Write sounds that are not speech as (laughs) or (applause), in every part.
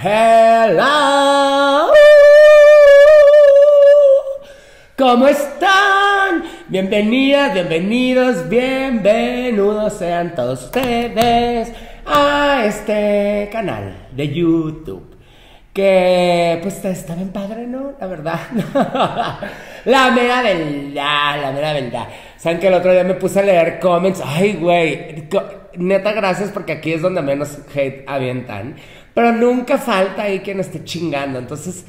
Hello. ¿Cómo están? Bienvenidas, bienvenidos, bienvenidos sean todos ustedes a este canal de YouTube. Que pues está bien padre, ¿no? La verdad. (laughs) la mera verdad, la mera verdad. Saben que el otro día me puse a leer comments. Ay, güey. Neta, gracias porque aquí es donde menos hate avientan. Pero nunca falta ahí quien esté chingando. Entonces,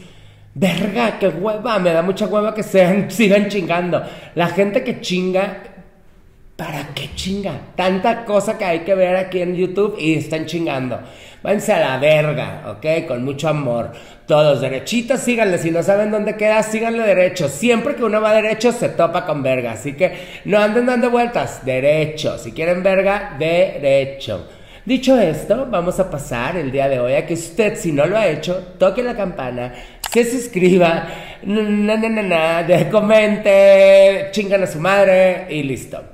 verga, qué hueva. Me da mucha hueva que sean, (laughs) sigan chingando. La gente que chinga, ¿para qué chinga? Tanta cosa que hay que ver aquí en YouTube y están chingando. Váyanse a la verga, ¿ok? Con mucho amor. Todos derechitos, síganle. Si no saben dónde queda, síganle derecho. Siempre que uno va derecho, se topa con verga. Así que no anden dando vueltas. Derecho. Si quieren verga, derecho. Dicho esto, vamos a pasar el día de hoy a que usted, si no lo ha hecho, toque la campana, se suscriba, na, na, na, comente, chingan a su madre y listo.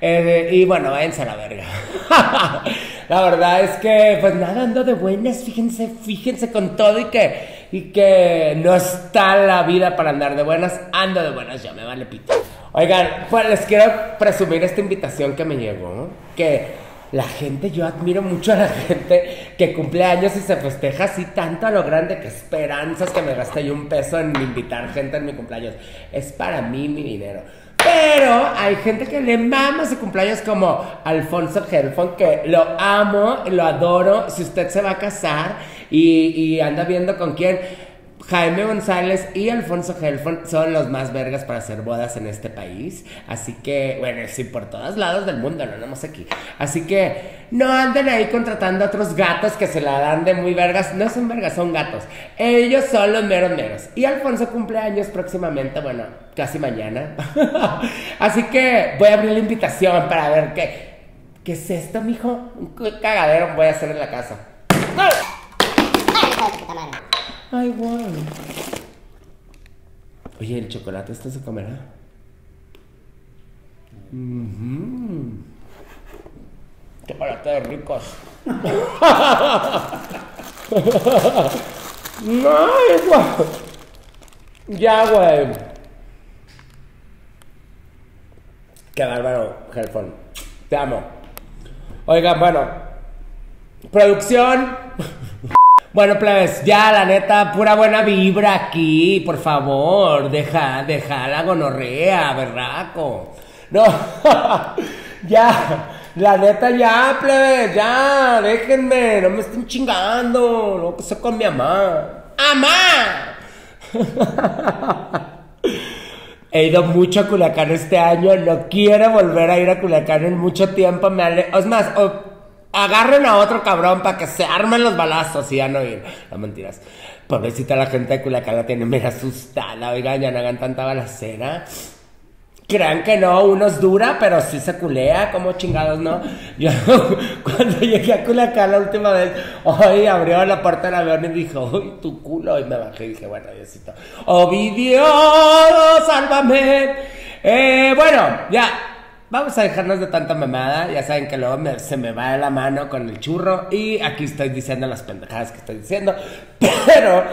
Eh, y bueno, váyanse a la verga. (laughs) la verdad es que, pues nada, ando de buenas, fíjense, fíjense con todo y que, y que no está la vida para andar de buenas, ando de buenas, ya me vale pito. Oigan, pues les quiero presumir esta invitación que me llegó, que la gente, yo admiro mucho a la gente que cumple años y se festeja así tanto a lo grande que esperanzas que me gaste yo un peso en invitar gente en mi cumpleaños. Es para mí mi dinero. Pero hay gente que le mama su cumpleaños como Alfonso Helfon, que lo amo, lo adoro. Si usted se va a casar y, y anda viendo con quién Jaime González y Alfonso Helfon son los más vergas para hacer bodas en este país. Así que, bueno, sí, por todos lados del mundo, no más aquí. Así que no anden ahí contratando a otros gatos que se la dan de muy vergas. No son vergas, son gatos. Ellos son los meros meros. Y Alfonso cumple años próximamente, bueno, casi mañana. (laughs) Así que voy a abrir la invitación para ver qué. ¿Qué es esto, mijo? Un cagadero voy a hacer en la casa. Guau. Oye, ¿el chocolate este se comerá? Uh Chocolate ricos. (laughs) Ay, guau. Ya, güey. Qué bárbaro, Helfon. Te amo. Oigan, bueno. Producción. Bueno, plebes, ya la neta, pura buena vibra aquí, por favor, deja, deja la gonorrea, berraco. No, (laughs) ya, la neta ya, plebes, ya, déjenme, no me estén chingando, no que con mi mamá. ¡Amá! (laughs) He ido mucho a Culiacán este año, no quiero volver a ir a Culiacán en mucho tiempo, me ale... Más, agarren a otro cabrón para que se armen los balazos y ya no ir. No mentiras. Pobrecita la gente de Culiacán la tiene mega asustada. Oigan, ya no hagan tanta balacera. Crean que no, uno es dura, pero sí se culea, como chingados, ¿no? Yo (laughs) cuando llegué a Culiacán la última vez, hoy abrió la puerta del avión y dijo, uy, tu culo, y me bajé y dije, bueno, Diosito, Ovidio, sálvame. Eh, bueno, ya, Vamos a dejarnos de tanta mamada. Ya saben que luego se me va de la mano con el churro. Y aquí estoy diciendo las pendejadas que estoy diciendo. (laughs) Pero.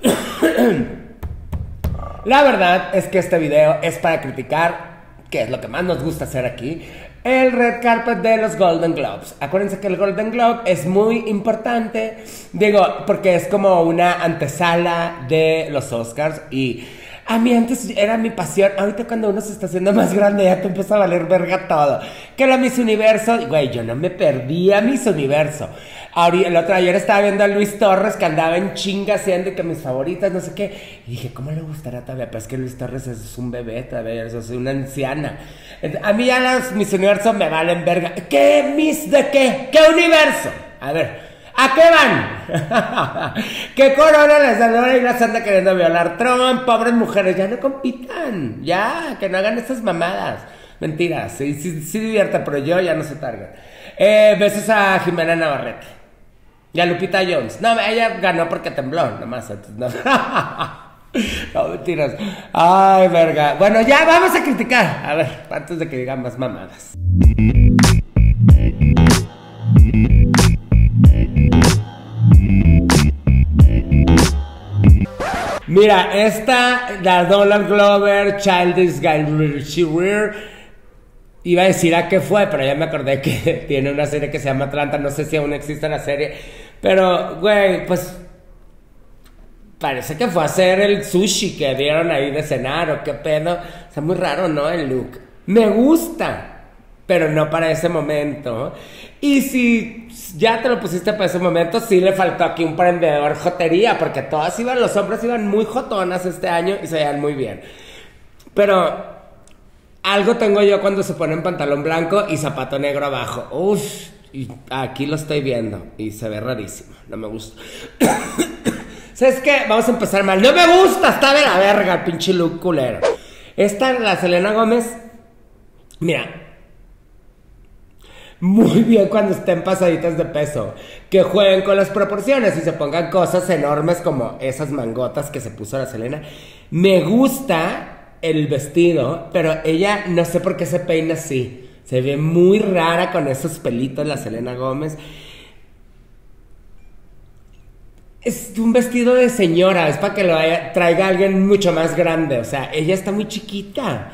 (clears throat) la verdad es que este video es para criticar. Que es lo que más nos gusta hacer aquí. El red carpet de los Golden Globes. Acuérdense que el Golden Globe es muy importante. Digo, porque es como una antesala de los Oscars. Y a mí antes era mi pasión. Ahorita cuando uno se está haciendo más grande ya te empieza a valer verga todo. Que la Miss Universo, güey, yo no me perdía Miss Universo. Ahorita, el otro ayer estaba viendo a Luis Torres que andaba en chinga haciendo que mis favoritas, no sé qué. Y dije, ¿cómo le gustará todavía? Pues que Luis Torres es un bebé todavía, es una anciana. A mí ya las Miss Universo me valen verga. ¿Qué Miss de qué? ¿Qué universo? A ver. ¿A qué van? (laughs) ¿Qué corona les dan ahora y las anda queriendo violar Trump? Pobres mujeres, ya no compitan. Ya, que no hagan esas mamadas. Mentiras, sí, sí, sí divierta, pero yo ya no se targa. Eh, besos a Jimena Navarrete. Y a Lupita Jones. No, ella ganó porque tembló, nomás. No. (laughs) no, mentiras. Ay, verga. Bueno, ya vamos a criticar. A ver, antes de que digan más mamadas. Mira, esta, la Donald Glover, Childish Guy Iba a decir a qué fue, pero ya me acordé que (laughs) tiene una serie que se llama Atlanta. No sé si aún existe la serie. Pero, güey, pues. Parece que fue a hacer el sushi que dieron ahí de cenar o qué pedo. O sea, muy raro, ¿no? El look. Me gusta pero no para ese momento. Y si ya te lo pusiste para ese momento, sí le faltó aquí un prendedor jotería, porque todas iban, los hombres iban muy jotonas este año y se veían muy bien. Pero algo tengo yo cuando se ponen pantalón blanco y zapato negro abajo. Uf, y aquí lo estoy viendo y se ve rarísimo, no me gusta. (coughs) ¿Sabes qué? Vamos a empezar mal. No me gusta, está de la verga pinche look culero. Esta, la Selena Gómez, mira, muy bien cuando estén pasaditas de peso. Que jueguen con las proporciones y se pongan cosas enormes como esas mangotas que se puso la Selena. Me gusta el vestido, pero ella no sé por qué se peina así. Se ve muy rara con esos pelitos la Selena Gómez. Es un vestido de señora, es para que lo traiga alguien mucho más grande. O sea, ella está muy chiquita.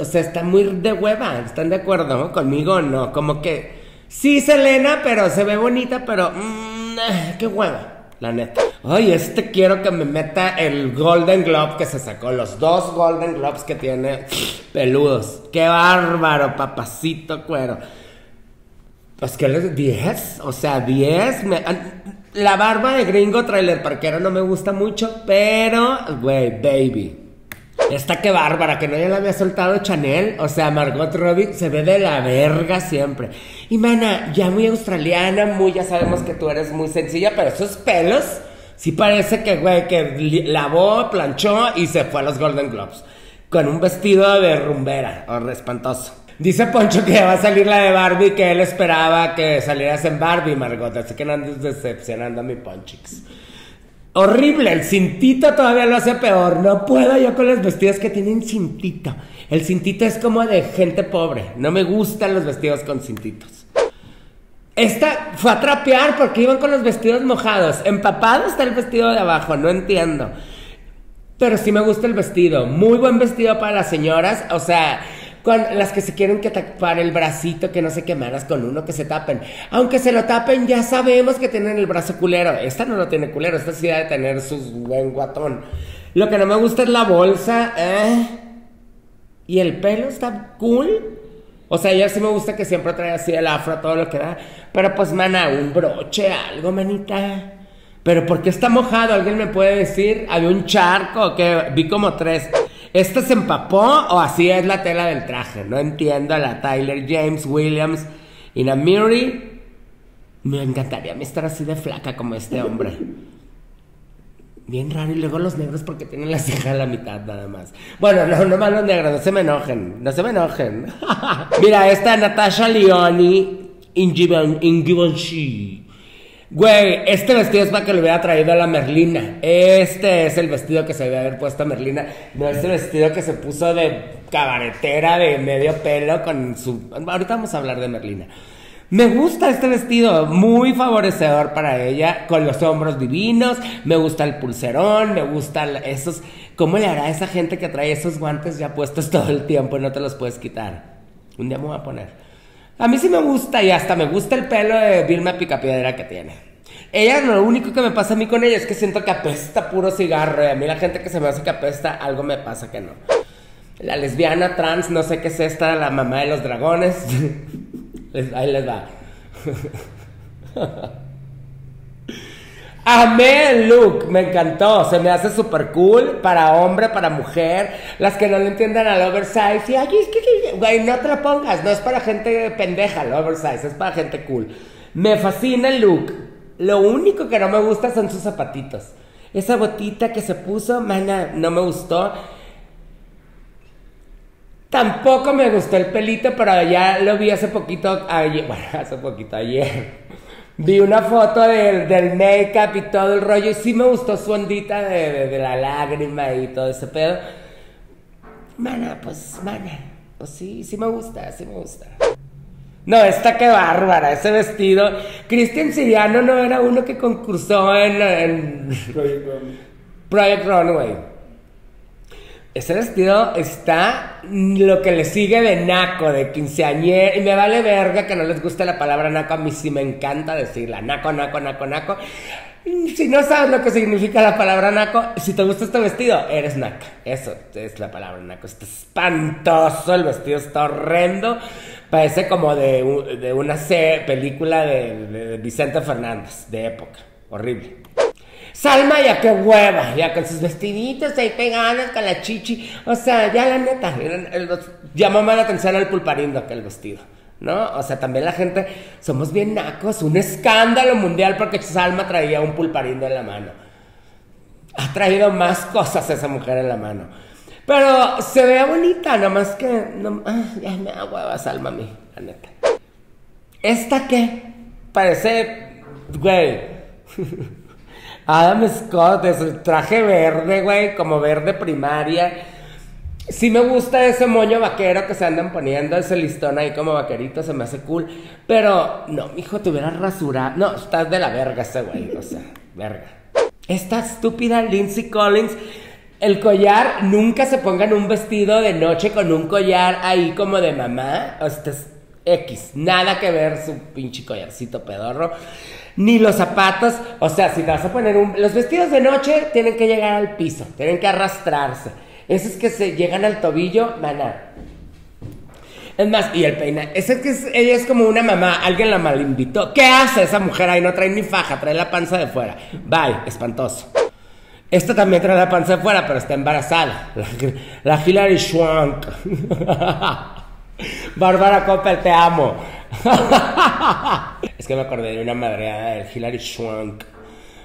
O sea, está muy de hueva. ¿Están de acuerdo conmigo no? Como que sí, Selena, pero se ve bonita, pero mmm, qué hueva. La neta. Ay, este quiero que me meta el Golden Globe que se sacó. Los dos Golden Globes que tiene (sniffs) peludos. Qué bárbaro, papacito cuero. Pues que les 10, o sea, 10. La barba de gringo trailer parquero no me gusta mucho, pero, güey, baby. Esta que bárbara, que no ya la había soltado Chanel. O sea, Margot Robbie se ve de la verga siempre. Y mana, ya muy australiana, muy, ya sabemos que tú eres muy sencilla, pero esos pelos, sí parece que, güey, que lavó, planchó y se fue a los Golden Globes. Con un vestido de rumbera, o espantoso. Dice Poncho que va a salir la de Barbie, que él esperaba que salieras en Barbie, Margot. Así que no andes decepcionando a mi Ponchix. Horrible, el cintito todavía lo hace peor. No puedo yo con los vestidos que tienen cintito. El cintito es como de gente pobre. No me gustan los vestidos con cintitos. Esta fue a trapear porque iban con los vestidos mojados. Empapado está el vestido de abajo, no entiendo. Pero sí me gusta el vestido. Muy buen vestido para las señoras. O sea, con las que se quieren que tapar el bracito, que no se quemaras con uno, que se tapen. Aunque se lo tapen, ya sabemos que tienen el brazo culero. Esta no lo tiene culero, esta sí debe tener su buen guatón. Lo que no me gusta es la bolsa, ¿eh? Y el pelo está cool. O sea, ya sí me gusta que siempre trae así el afro, todo lo que da. Pero pues, mana, un broche, algo, manita. Pero ¿por qué está mojado? ¿Alguien me puede decir? Había un charco que vi como tres. ¿Esta se empapó o así es la tela del traje? No entiendo a la Tyler James Williams y la Miri. Me encantaría estar así de flaca como este hombre. Bien raro. Y luego los negros porque tienen la ceja a la mitad nada más. Bueno, no, no más los negros. No se me enojen. No se me enojen. (laughs) Mira, esta Natasha Leoni Givenchy. Güey, este vestido es para que le hubiera traído a la Merlina. Este es el vestido que se debe haber puesto a Merlina. No es el vestido que se puso de cabaretera de medio pelo con su. Ahorita vamos a hablar de Merlina. Me gusta este vestido, muy favorecedor para ella, con los hombros divinos, me gusta el pulserón, me gusta esos... ¿Cómo le hará a esa gente que trae esos guantes ya puestos (laughs) todo el tiempo y no te los puedes quitar? Un día me voy a poner. A mí sí me gusta y hasta me gusta el pelo de Vilma Picapiedra que tiene. Ella, lo único que me pasa a mí con ella es que siento que apesta puro cigarro. Y a mí la gente que se me hace que apesta, algo me pasa que no. La lesbiana trans, no sé qué es esta, la mamá de los dragones. (laughs) Ahí les va. (laughs) Amé el look, me encantó, se me hace súper cool para hombre, para mujer, las que no le entiendan al oversize, y ay, es que, güey, no te lo pongas, no es para gente pendeja el oversize, es para gente cool. Me fascina el look, lo único que no me gusta son sus zapatitos. Esa botita que se puso, mana, no me gustó. Tampoco me gustó el pelito, pero ya lo vi hace poquito, ayer, (laughs) bueno, hace poquito ayer. Vi una foto del, del make-up y todo el rollo y sí me gustó su ondita de, de, la lágrima y todo ese pedo. Mana, pues, mana, pues sí, sí me gusta, sí me gusta. No, esta qué bárbara, ese vestido. Cristian Siriano no era uno que concursó en... en... Project Runway. Ese vestido está lo que le sigue de naco, de quinceañera. Y me vale verga que no les guste la palabra naco. A mí sí me encanta decirla. Naco, naco, naco, naco. Si no sabes lo que significa la palabra naco, si te gusta este vestido, eres naca. Eso es la palabra naco. Está espantoso, el vestido está horrendo. Parece como de, de una película de, de Vicente Fernández, de época. Horrible. Salma ya qué hueva, ya con sus vestiditos ahí pegados con la chichi. O sea, ya la neta, llamó más la atención al pulparindo que el vestido. ¿No? O sea, también la gente, somos bien nacos, un escándalo mundial porque Salma traía un pulparindo en la mano. Ha traído más cosas esa mujer en la mano. Pero se ve bonita, nomás que. No, ah, ya me da hueva Salma a mí, la neta. ¿Esta qué? Parece. Güey. (laughs) Adam Scott, es el traje verde, güey, como verde primaria. Sí me gusta ese moño vaquero que se andan poniendo, ese listón ahí como vaquerito, se me hace cool. Pero, no, hijo, te hubieras rasurado. No, estás de la verga ese güey, o sea, verga. Esta estúpida Lindsay Collins, el collar, nunca se pongan un vestido de noche con un collar ahí como de mamá. O sea, es X, nada que ver su pinche collarcito pedorro ni los zapatos. O sea, si vas a poner un... Los vestidos de noche tienen que llegar al piso, tienen que arrastrarse. Esos que se llegan al tobillo, maná. Es más, y el peina, ese que es, ella es como una mamá, alguien la malinvitó. ¿Qué hace esa mujer ahí? No trae ni faja, trae la panza de fuera. Bye, espantoso. Esta también trae la panza de fuera, pero está embarazada. La, Hilary Swank. (laughs) (laughs) Bárbara Coppel, te amo. (laughs) es que me acordé de una madreada del Hilary Swank.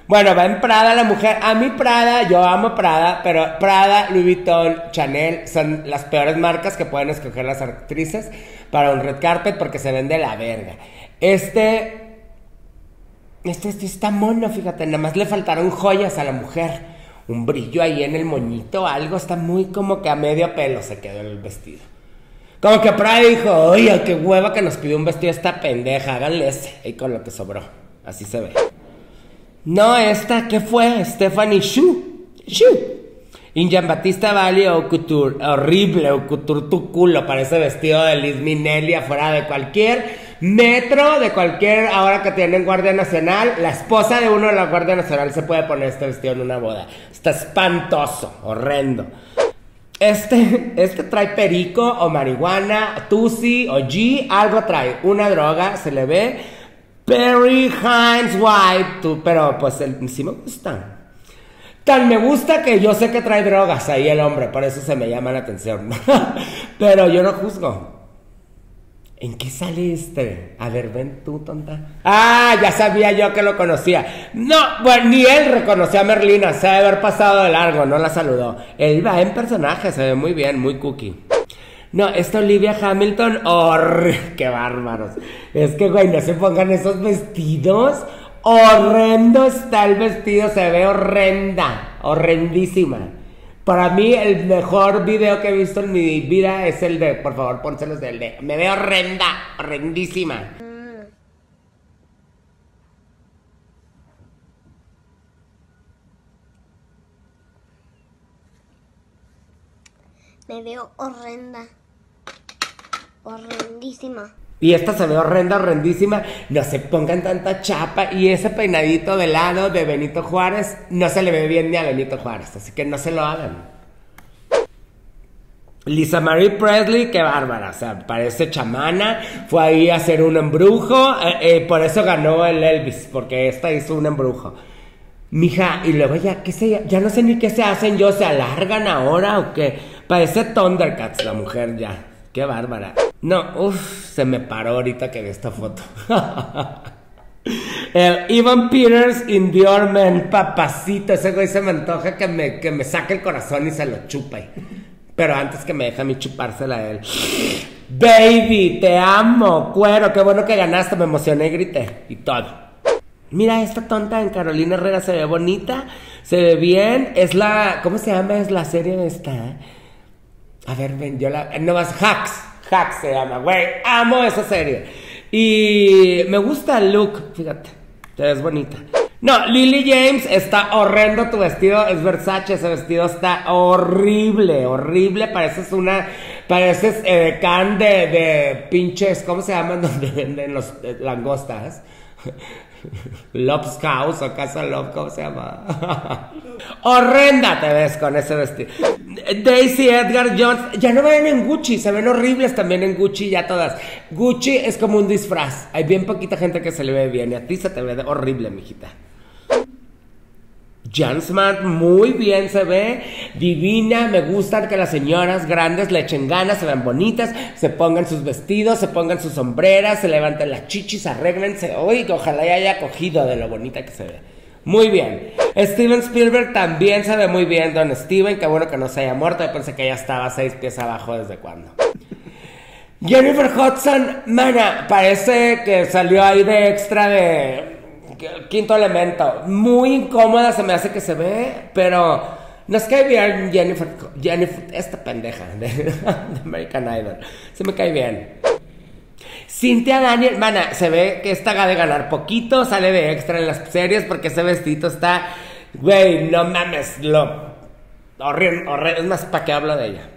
Bueno, va en Prada la mujer. A mí Prada, yo amo Prada, pero Prada, Louis Vuitton, Chanel son las peores marcas que pueden escoger las actrices para un red carpet porque se vende la verga. Este, este, este está mono, fíjate, nada más le faltaron joyas a la mujer. Un brillo ahí en el moñito, algo está muy como que a medio pelo se quedó el vestido. Como que Prada dijo, oye, qué hueva que nos pidió un vestido esta pendeja, háganle ese. Y con lo que sobró. Así se ve. No, esta, ¿qué fue? Stephanie Shu. Shu. Injan Batista Valley o Couture. Horrible, o Couture tu culo. Parece vestido de Liz Minelli afuera de cualquier metro, de cualquier. Ahora que tienen Guardia Nacional, la esposa de uno de la Guardia Nacional se puede poner este vestido en una boda. Está espantoso, horrendo. Este, este trae perico o marihuana, tusi o G, algo trae, una droga, se le ve. Perry Hines White, pero pues el, sí me gusta. Tan me gusta que yo sé que trae drogas ahí el hombre, por eso se me llama la atención. (laughs) pero yo no juzgo. ¿En qué sale este? A ver, ven tú, tonta. Ah, ya sabía yo que lo conocía. No, bueno, ni él reconoció a Merlina. Se debe haber pasado de largo, no la saludó. Él va en personaje, se ve muy bien, muy cookie. No, esta Olivia Hamilton, hor... (laughs) ¡Qué bárbaros! Es que, güey, no se pongan esos vestidos. Horrendo está el vestido, se ve horrenda, horrendísima. Para mí el mejor video que he visto en mi vida es el de, por favor, pónselos del de, me veo horrenda, horrendísima. Me veo horrenda, horrendísima. Y esta se ve horrenda, horrendísima. No se pongan tanta chapa. Y ese peinadito de lado de Benito Juárez no se le ve bien ni a Benito Juárez. Así que no se lo hagan. Lisa Marie Presley, qué bárbara, o sea, parece chamana, fue ahí a hacer un embrujo, eh, eh, por eso ganó el Elvis, porque esta hizo un embrujo. Mija, y luego ya, ¿qué se, ya no sé ni qué se hacen yo, se alargan ahora o qué. Parece Thundercats la mujer ya, qué bárbara. No, uff, se me paró ahorita que vi esta foto. (laughs) El Ivan Peters in the papacito, ese güey se me antoja que me, que me saque el corazón y se lo chupa. Pero antes que me deje a mí chupársela a él. (gasps) Baby, te amo, cuero, qué bueno que ganaste, me emocioné grité. Y todo. Mira, esta tonta en Carolina Herrera se ve bonita, se ve bien. Es la, ¿cómo se llama? Es la serie esta. A ver, ven, yo la, no más, Hacks. Hack se llama, güey. Amo esa serie. Y me gusta el look, fíjate. Te ves bonita. No, Lily James está horrendo tu vestido, es Versace, ese vestido está horrible, horrible, pareces una, pareces eh, can de, de pinches, ¿cómo se llaman (laughs) donde venden los eh, langostas? Lob's House o Casa Love, ¿cómo se llama? (laughs) Horrenda te ves con ese vestido. Daisy Edgar Jones, ya no ven en Gucci, se ven horribles también en Gucci ya todas. Gucci es como un disfraz. Hay bien poquita gente que se le ve bien y a ti se te ve horrible, mijita. Jan Smart muy bien se ve, divina, me gustan que las señoras grandes le echen ganas, se vean bonitas, se pongan sus vestidos, se pongan sus sombreras, se levanten las chichis, arréglense, uy, ojalá ya haya cogido de lo bonita que se ve. Muy bien. Steven Spielberg también se ve muy bien, don Steven, qué bueno que no se haya muerto, yo pensé que ya estaba seis pies abajo desde cuando. Jennifer Hudson, mana, parece que salió ahí de extra de quinto elemento. Muy incómoda se me hace que se ve, pero nos cae bien Jennifer, Jennifer esta pendeja (laughs) de, American Idol. Se me cae bien. Cintia Daniel, mana, se ve que esta de ganar poquito, sale de extra en las series porque ese vestido está, güey, no mames, lo horrible, horrible, es más, ¿para qué hablo de ella?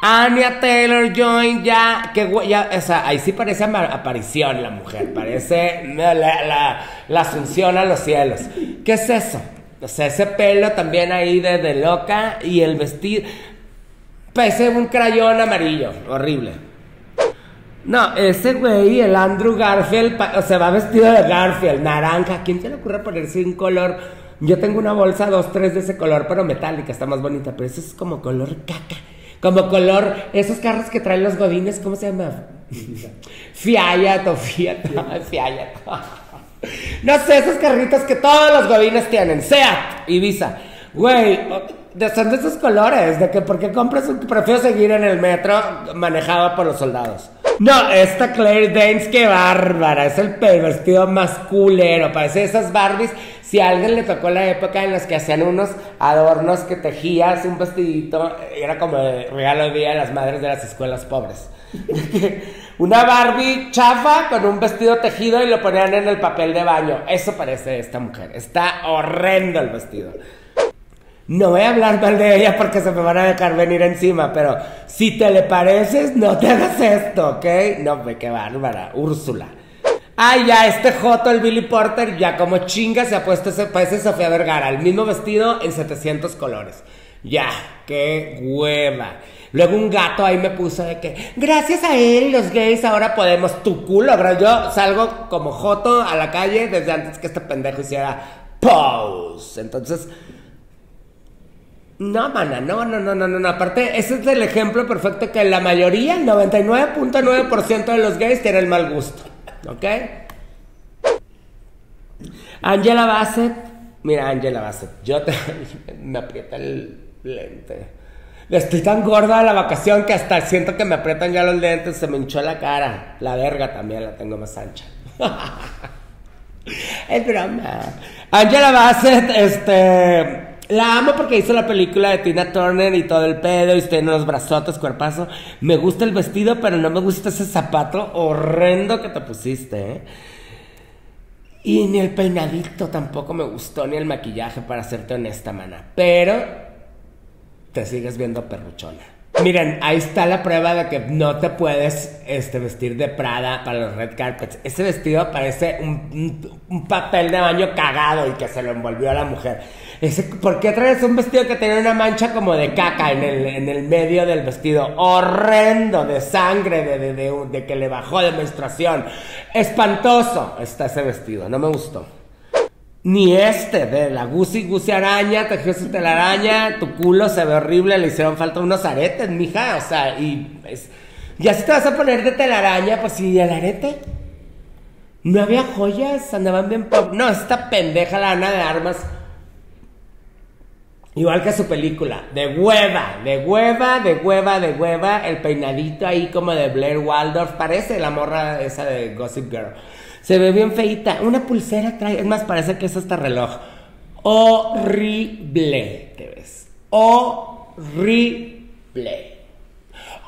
Anya Taylor Joy ya, que ya, o sea, ahí sí parece aparición la mujer, parece la, la, la, asunción a los cielos. ¿Qué es eso? O sea, ese pelo también ahí de, de loca y el vestido, parece un crayón amarillo, horrible. No, ese güey, el Andrew Garfield, o sea, va vestido de Garfield, naranja. ¿Quién se le ocurre ponerse un color? Yo tengo una bolsa dos, tres de ese color, pero metálica, está más bonita, pero ese es como color caca. Como color, esos carros que traen los godines, ¿cómo se llama? Fiat o Fiat. No sé, esos carritos que todos los godines tienen. Seat, Ibiza. Güey, son de esos colores, de que porque compras un... Prefiero seguir en el metro manejado por los soldados. No, esta Claire Danes, qué bárbara. Es el vestido más culero. Parece esas Barbies si a alguien le tocó la época en las que hacían unos adornos que tejías un vestidito, era como regalo de día de las madres de las escuelas pobres. (laughs) Una Barbie chafa con un vestido tejido y lo ponían en el papel de baño. Eso parece esta mujer. Está horrendo el vestido. No voy a hablar mal de ella porque se me van a dejar venir encima, pero si te le pareces, no te hagas esto, ¿ok? No, qué bárbara. Úrsula. Ay, ya, este Joto, el Billy Porter, ya como chinga se ha puesto ese, parece Sofía Vergara, el mismo vestido en 700 colores. Ya, qué hueva. Luego un gato ahí me puso de que, gracias a él, los gays ahora podemos tu culo, bro. Yo salgo como Joto a la calle desde antes que este pendejo hiciera pose. Entonces, no, mana, no, no, no, no, no. Aparte, ese es el ejemplo perfecto que la mayoría, el 99.9% de los gays tienen el mal gusto. ¿Ok? Angela Bassett. Mira, Angela Bassett. Yo te. (laughs) me aprieta el lente. Estoy tan gorda a la vacación que hasta siento que me aprietan ya los lentes. Se me hinchó la cara. La verga también la tengo más ancha. (laughs) es broma. Angela Bassett, este. La amo porque hizo la película de Tina Turner y todo el pedo y tiene unos brazotes, cuerpazo. Me gusta el vestido, pero no me gusta ese zapato horrendo que te pusiste, ¿eh? Y ni el peinadito tampoco me gustó, ni el maquillaje, para serte honesta, mana. Pero te sigues viendo perruchona. Miren, ahí está la prueba de que no te puedes este, vestir de Prada para los red carpets. Ese vestido parece un papel de baño cagado y que se lo envolvió a la mujer. ¿Por qué traes un vestido que tiene una mancha como de caca en el, en el medio del vestido? Horrendo, de sangre, de, de, de, que le bajó de menstruación. Espantoso está ese vestido, no me gustó. Ni este, de la Gucci Gucci araña, tejió su telaraña, tu culo se ve horrible, le hicieron falta unos aretes, mija, o sea, y es, ya si te vas a poner de telaraña, pues sí, el arete. No había joyas, andaban bien. No, esta pendeja la Ana de Armas Igual que su película, de hueva, de hueva, de hueva, de hueva, el peinadito ahí como de Blair Waldorf, parece la morra esa de Gossip Girl. Se ve bien feita, una pulsera trae, es más, parece que es hasta reloj. Horrible, te ves. Horrible.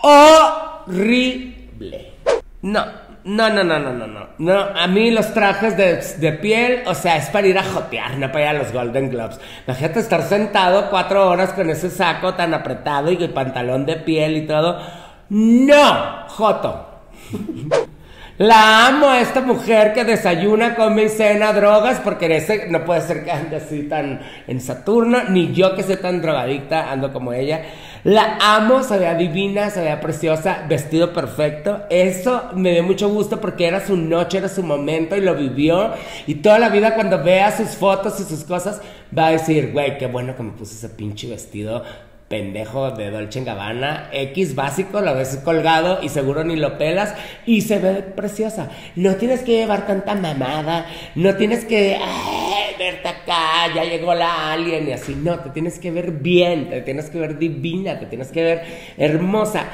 Horrible. No, No, no, no, no, no, no. No, a mí los trajes de, de, piel, o sea, es para ir a jotear, no para ir a los Golden Globes. Imagínate estar sentado cuatro horas con ese saco tan apretado y el pantalón de piel y todo. No, Joto. La amo a esta mujer que desayuna, come y cena drogas, porque no puede ser que ande así tan en Saturno, ni yo que soy tan drogadicta ando como ella. La amo, se vea divina, se vea preciosa, vestido perfecto. Eso me dio mucho gusto porque era su noche, era su momento y lo vivió. Y toda la vida cuando vea sus fotos y sus cosas, va a decir, güey, qué bueno que me puse ese pinche vestido pendejo de Dolce Gabbana, X básico, lo ves colgado y seguro ni lo pelas y se ve preciosa. No tienes que llevar tanta mamada, no tienes que verte acá, ya llegó la alien y así, no, te tienes que ver bien, te tienes que ver divina, te tienes que ver hermosa.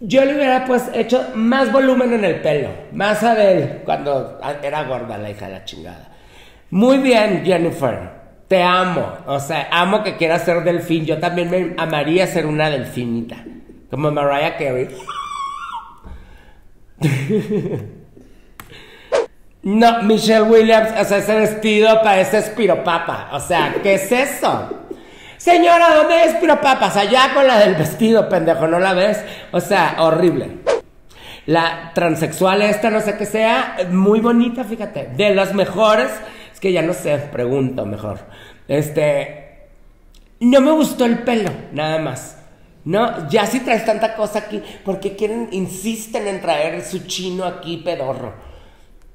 Yo le hubiera pues hecho más volumen en el pelo, más a cuando era gorda la hija de la chingada. Muy bien, Jennifer. Te amo. O sea, amo que quieras ser delfín. Yo también me amaría ser una delfinita. Como Mariah Carey. (laughs) no, Michelle Williams, o sea, ese vestido parece espiropapa. O sea, ¿qué es eso? Señora, ¿dónde es espiropapas? Allá con la del vestido, pendejo, ¿no la ves? O sea, horrible. La transexual esta, no sé qué sea, muy bonita, fíjate. De las mejores es que ya no sé, pregunto mejor. Este. No me gustó el pelo, nada más. No, ya si traes tanta cosa aquí, porque quieren, insisten en traer su chino aquí pedorro.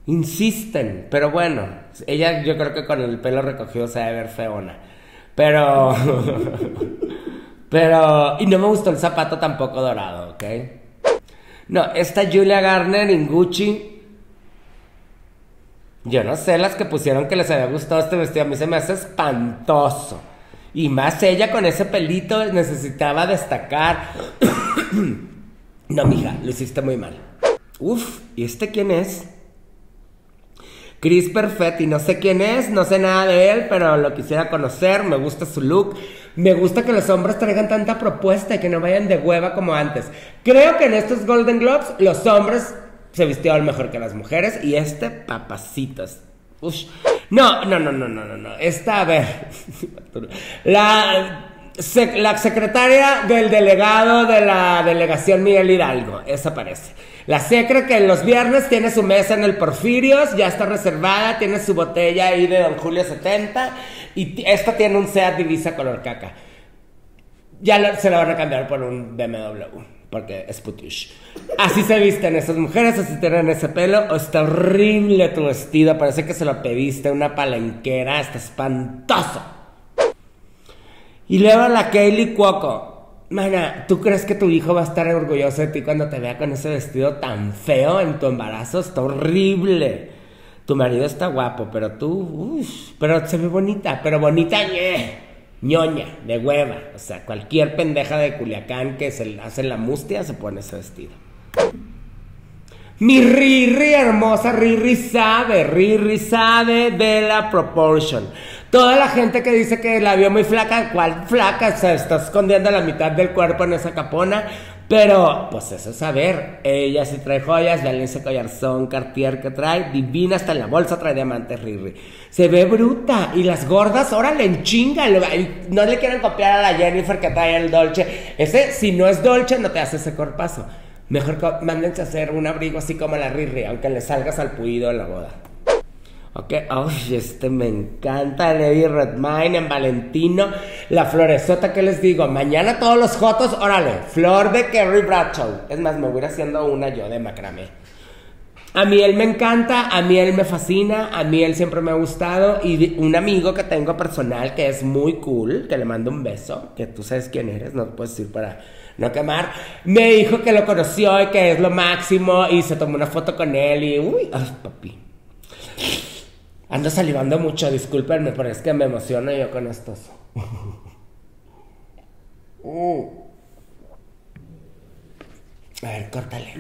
Insisten, pero bueno, ella yo creo que con el pelo recogido se debe ver feona. Pero. (laughs) pero. Y no me gustó el zapato tampoco dorado, ¿ok? No, esta Julia Garner en Gucci yo no sé las que pusieron que les había gustado este vestido. A mí se me hace espantoso. Y más ella con ese pelito necesitaba destacar. (coughs) no, mija, lo hiciste muy mal. Uf, ¿y este quién es? Chris Perfetti, no sé quién es, no sé nada de él, pero lo quisiera conocer, me gusta su look. Me gusta que los hombres traigan tanta propuesta y que no vayan de hueva como antes. Creo que en estos Golden Globes los hombres se vistió mejor que las mujeres y este papacitos. No, no, no, no, no, no, no. Esta, a ver. (laughs) La, la secretaria del delegado de la delegación Miguel Hidalgo, esa parece. La secre que los viernes tiene su mesa en el Porfirios, ya está reservada, tiene su botella ahí de Don Julio 70 y esta tiene un Seat Divisa color caca. Ya se la van a cambiar por un BMW porque es putish. Así se visten esas mujeres, así tienen ese pelo. Está horrible tu vestido, parece que se lo pediste una palenquera, está espantoso. Y luego la Kaylee Cuoco. Mana, ¿tú crees que tu hijo va a estar orgulloso de ti cuando te vea con ese vestido tan feo en tu embarazo? Está horrible. Tu marido está guapo, pero tú, uff, pero se ve bonita, pero bonita, yeah ñoña, de hueva. O sea, cualquier pendeja de Culiacán que se hace la mustia se pone ese vestido. Mi Riri hermosa, Riri sabe, Riri sabe de la proportion. Toda la gente que dice que la vio muy flaca, ¿cuál flaca? Se está escondiendo la mitad del cuerpo en esa capona. Pero, pues eso es saber. Ella sí trae joyas, vean ese collarzón Cartier que trae, divina, hasta en la bolsa trae diamantes Riri. Se ve bruta. Y las gordas, órale, en chinga. No le quieren copiar a la Jennifer que trae el Dolce. Ese, si no es Dolce, no te hace ese corpazo. Mejor mándense a hacer un abrigo así como la Riri, aunque le salgas al puido en la boda. Ok, ay, este me encanta el Eddie Redmayne en Valentino. La floresota que les digo, mañana todos los jotos, órale, flor de Kerry Bradshaw. Es más, me voy haciendo una yo de macramé. A mí él me encanta, a mí él me fascina, a mí él siempre me ha gustado. Y un amigo que tengo personal que es muy cool, que le mando un beso, que tú sabes quién eres, no puedes decir para no quemar, me dijo que lo conoció y que es lo máximo y se tomó una foto con él y, uy, papi. Ando salivando mucho, discúlpenme, pero es que me emociono yo con estos. Uh. A ver, córtale.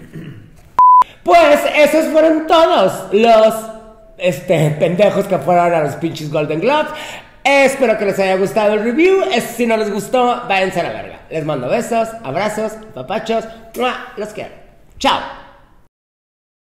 Pues esos fueron todos los este, pendejos que fueron a los pinches Golden Globes. Espero que les haya gustado el review. si no les gustó, váyanse a la verga. Les mando besos, abrazos, papachos. Los quiero. Chao.